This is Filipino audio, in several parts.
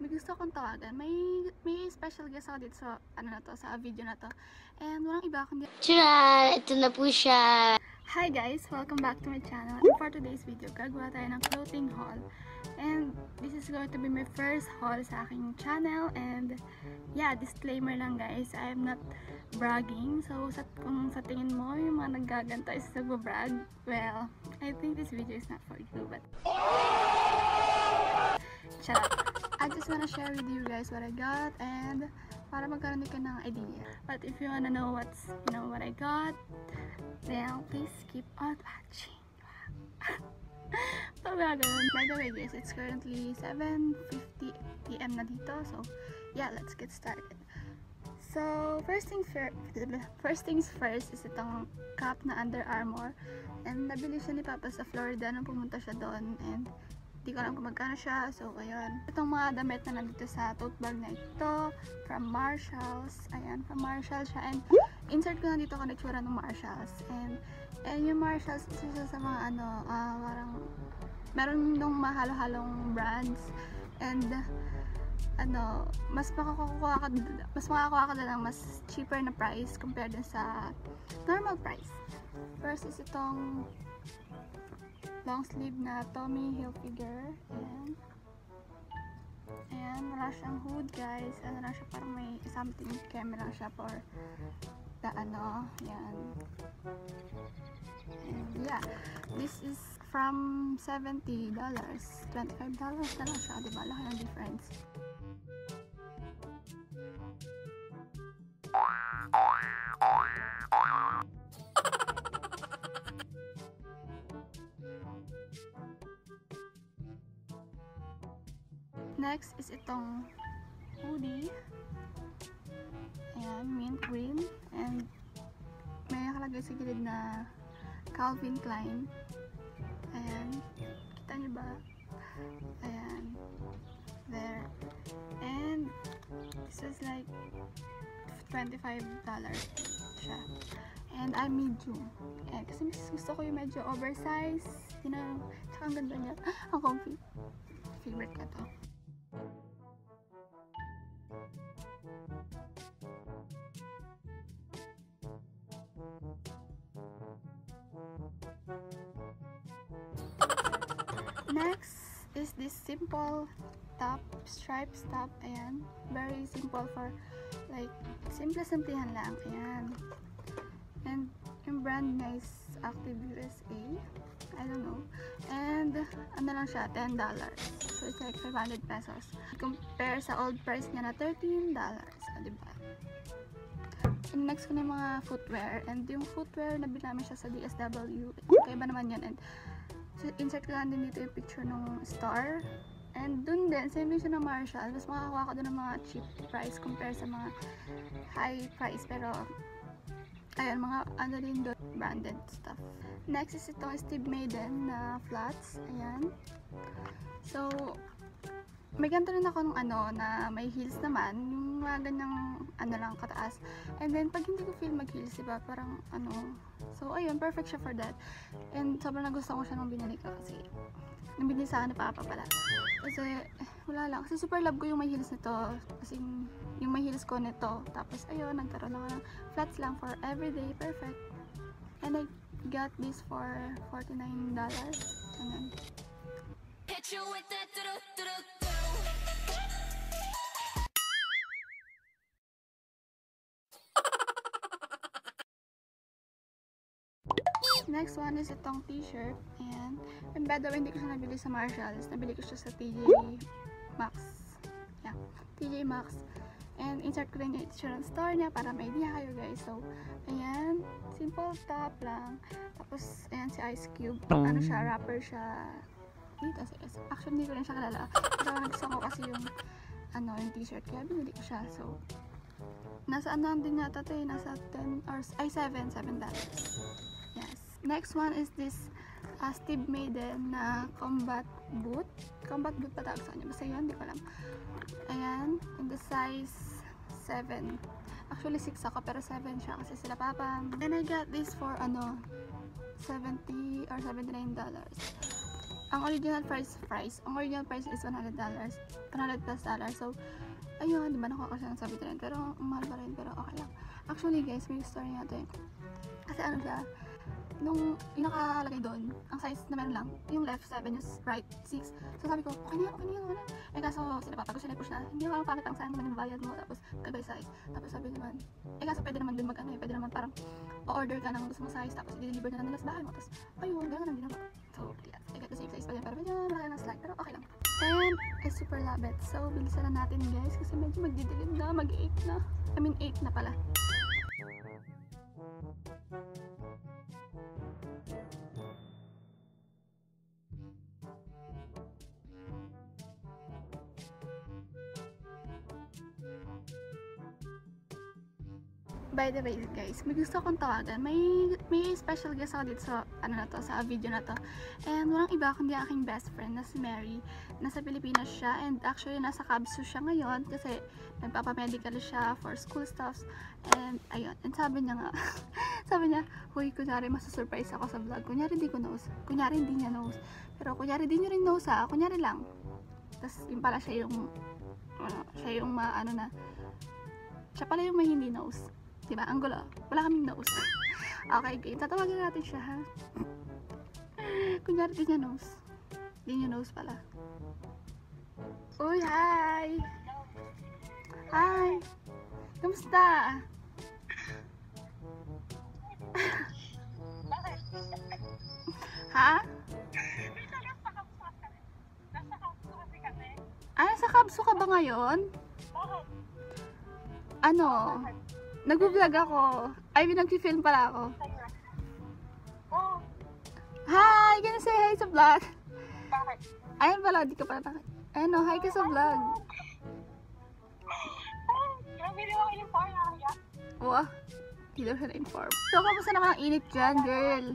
may gusto akong tawagan. May may special guest ako dito sa ano na to, sa video na to. And walang iba kundi Tara! Ito na po siya. Hi guys! Welcome back to my channel. And for today's video, gagawa tayo ng clothing haul. And this is going to be my first haul sa aking channel. And yeah, disclaimer lang guys, I am not bragging. So sa, kung sa tingin mo yung mga naggaganto is nagbabrag, well, I think this video is not for you. But Charot. I just wanna share with you guys what I got and para magkaroon ka ng idea. But if you wanna know what's, you know, what I got, then please keep on watching. so, ganun. By the way guys, it's currently 7.50 p.m. na dito. So, yeah, let's get started. So, first things first, first things first is itong cup na Under Armour. And nabili siya ni Papa sa Florida nung pumunta siya doon. And hindi ko alam kung magkano siya. So, ayun. Itong mga damit na nandito sa tote bag na ito. From Marshalls. Ayan, from Marshalls siya. And insert ko na dito kung itsura ng Marshalls. And, and yung Marshalls, isa siya sa mga ano, ah, parang, meron nung mahalo-halong brands. And, ano, mas makakakuha ka, mas makakakuha ka na ng mas cheaper na price compared sa normal price. Is itong long sleeve na Tommy Hilfiger. Ayan. Ayan, wala hood guys. Ano lang siya, parang may something camera lang siya for the ano. Ayan. And yeah, this is from $70. $25 na lang siya, diba? Laki ng difference. Next is itong hoodie. Ayan, mint green. And may nakalagay sa gilid na Calvin Klein. Ayan. Kita niyo ba? Ayan. There. And this is like $25 siya. And I'm medium. Ayan, kasi mas gusto ko yung medyo oversized. You know, tsaka ang ganda niya. Ang comfy. Favorite ko to. Next is this simple top, stripes top. Ayan. Very simple for like, simple-simplihan lang. Ayan. And yung brand niya is Active USA. I don't know. And ano lang siya, $10. So it's like 500 pesos. Compare sa old price niya na $13. So, diba? And next ko na yung mga footwear. And yung footwear, nabili namin siya sa DSW. Kaya ba naman yan? And insert ko lang din dito yung picture ng store. And dun din, same din siya ng Marshall. Mas makakakuha ka dun ng mga cheap price compare sa mga high price. Pero, ayun, mga ano din doon, branded stuff. Next is itong Steve Maiden na flats. Ayan. So, may ganito rin ako nung ano, na may heels naman. Yung mga ganyang, ano lang, kataas. And then, pag hindi ko feel mag-heels, diba, parang, ano, so, ayun, perfect siya for that. And sobrang nagustuhan ko siya nung binili ko kasi, nung binili sa akin ni Papa pala. Kasi, wala lang. Kasi super love ko yung may heels nito. Kasi, yung may heels ko nito. Tapos, ayun, nagkaroon ako ng flats lang for everyday. Perfect. And I got this for $49. Ganun. Hit you with that Next one is itong t-shirt. Ayan. And by the way, hindi ko siya nabili sa Marshalls. Nabili ko siya sa TJ Maxx. Yeah. TJ Maxx. And insert ko rin yung insurance store niya para may idea kayo guys. So, ayan. Simple top lang. Tapos, ayan si Ice Cube. Ano siya, rapper siya. Dito si Ice. Actually, hindi ko rin siya kalala. Pero nagustuhan ko kasi yung ano, yung t-shirt. Kaya binili ko siya. So, nasa ano din yata ito eh. Nasa 10 or, ay 7. 7 dollars. Yes. Next one is this uh, Steve Maiden na combat boot. Combat boot pa tawag sa kanya. Basta yun, hindi ko alam. Ayan. In the size 7. Actually, 6 ako, pero 7 siya kasi sila papa. And I got this for, ano, 70 or 79 dollars. ang original price price, ang original price is $100. 100 plus dollars. So, ayun, di ba nakuha ko siya ng sabi rin. Pero, ang mahal pa rin. Pero, okay lang. Actually, guys, may story to eh. Kasi ano siya, nung yung nakalagay doon, ang size na meron lang, yung left 7, yung right 6. So sabi ko, okay na yan, okay na yan, okay na. Eh kaso, sila papa ko sila push na, hindi alam bakit ang saan naman yung bayad mo, tapos kagay size. Tapos sabi naman, eh kaso pwede naman din mag ano eh, pwede naman parang o-order ka ng gusto mo size, tapos i-deliver na lang nila sa bahay mo, tapos ayun, gano'n ang ginawa. So, yeah, I got the same size pa din, pero medyo malaki ng slide, pero okay lang. And, I super love it. So, bilisan na natin guys, kasi medyo magdidilim na, mag-8 na. I mean, 8 na pala. By the way, guys, may gusto akong tawagan. May may special guest ako dito sa ano na to, sa video na to. And walang iba kundi aking best friend na si Mary. Nasa Pilipinas siya and actually nasa Cabso siya ngayon kasi nagpapamedical siya for school stuffs. And ayun, and sabi niya nga, sabi niya, huy, kunyari masusurprise ako sa vlog. Kunyari di ko knows. Kunyari hindi niya knows. Pero kunyari di niyo rin knows ha. Kunyari lang. Tapos yun pala siya yung, ano, siya yung ma, ano na, siya pala yung may hindi knows. Diba? Ang gulo. Wala kaming nose. okay, game. Tatawagin natin siya, ha? Kunyari, di niya nose. Di niya nose pala. Uy, hi! Hi! Kamusta? ha? Ah, sa Kabso ka ba ngayon? Ano? Nag-vlog ako. I mean, nag-film pala ako. Hi! Can you say hi sa vlog? Bakit? Ayun pala, di ka pala nakik... Ayun o, hi ka sa vlog. Nabili ko yung para kaya. Wah, di daw siya na-inform. So, kamusta naman ang init dyan, girl?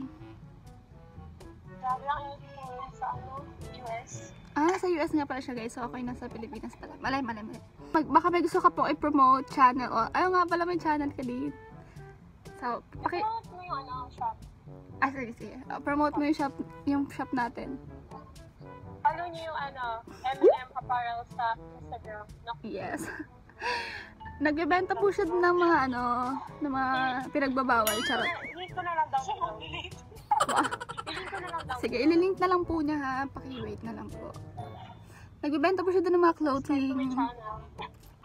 Grabe ang init sa ano, US. Ah, sa US nga pala siya, guys. So, ako yung nasa Pilipinas pala. Malay, malay, malay. Mag, baka may gusto ka pong i-promote channel. O, ayun nga pala, may channel ka din. So, paki... Promote mo yung ano, shop. Ah, sige, sige. Uh, promote mo yung shop, yung shop natin. Follow niyo yung ano, M&M Apparel sa Instagram. No? Yes. Nagbebenta po siya ng mga ano, ng mga pinagbabawal. Charot. Link ko na lang daw. Delete. Sige, ililink na lang po niya ha. Paki-wait na lang po. Nagbebenta po siya doon ng mga clothing.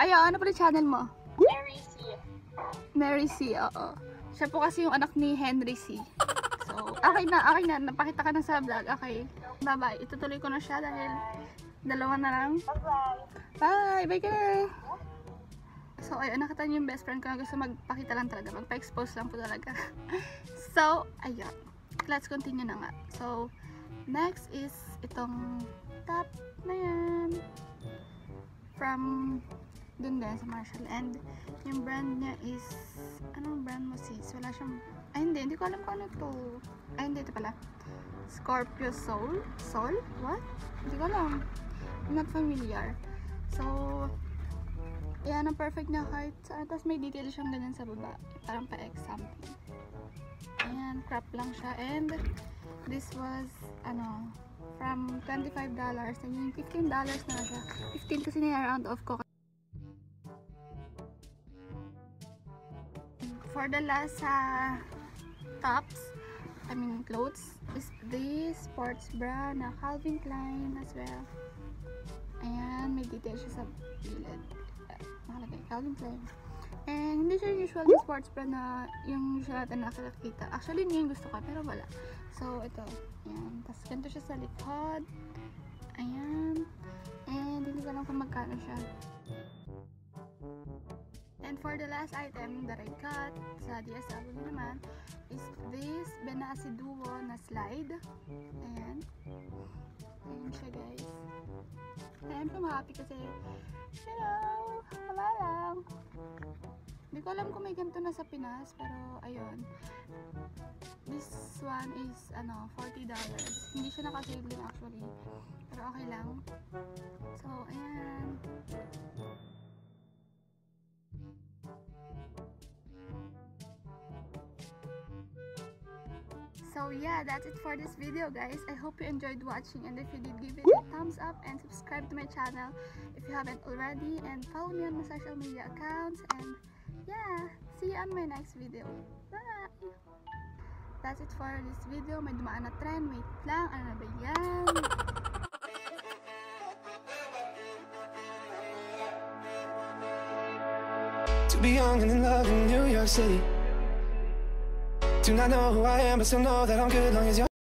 Ayaw, ano pa yung channel mo? Mary C. Mary C, oo. Siya po kasi yung anak ni Henry C. So, okay na, okay na. Napakita ka na sa vlog. Okay. Bye-bye. Itutuloy ko na siya dahil dalawa na lang. Bye-bye. Bye! Bye ka na! So, ayun, nakita niyo yung best friend ko na gusto magpakita lang talaga. Magpa-expose lang po talaga. so, ayun. Let's continue na nga. So, next is itong top na yan. From dun din sa Marshall. And yung brand niya is, anong brand mo sis? Wala siyang, ay hindi, hindi ko alam kung ano to. Ay hindi, ito pala. Scorpio Soul? Soul? What? Hindi ko alam. I'm not familiar. So, yan ang perfect na heart. Sa, tapos may detail siyang ganyan sa baba. Parang pa-X something. Ayan, crop lang siya. And this was, ano, from $25. Naging $15 na siya. 15 kasi na round off ko. For the last uh, tops, I mean clothes, is this sports bra na Calvin Klein as well. Ayan, may detail siya sa gilid. Klein. And hindi siya usual na sports bra na yung usual natin nakakita. Actually, yun yung gusto ko, pero wala. So, ito. Ayan. Tapos, ganito siya sa likod. Ayan. And, hindi ko alam kung magkano siya. And for the last item that I got sa DSW naman is this Benassi Duo na slide. Ayan. Ayan siya I'm happy kasi, hello, wala lang. Hindi ko alam kung may ganito na sa Pinas, pero ayun. This one is, ano, $40. Hindi siya naka-save din actually. Pero okay lang. So, ayan. So yeah, that's it for this video guys. I hope you enjoyed watching and if you did give it a thumbs up and subscribe to my channel if you haven't already and follow me on my social media accounts and yeah, see you on my next video. Bye! That's it for this video. May dumaan na trend. Wait lang. Ano ba yan? To be young and in love in New York City. Do not know who I am, but still know that I'm good long as you're.